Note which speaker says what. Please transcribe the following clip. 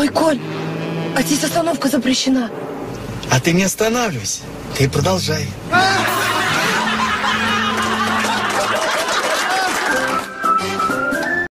Speaker 1: Ой, Коль, а здесь остановка запрещена.
Speaker 2: А ты не останавливайся. Ты продолжай. А!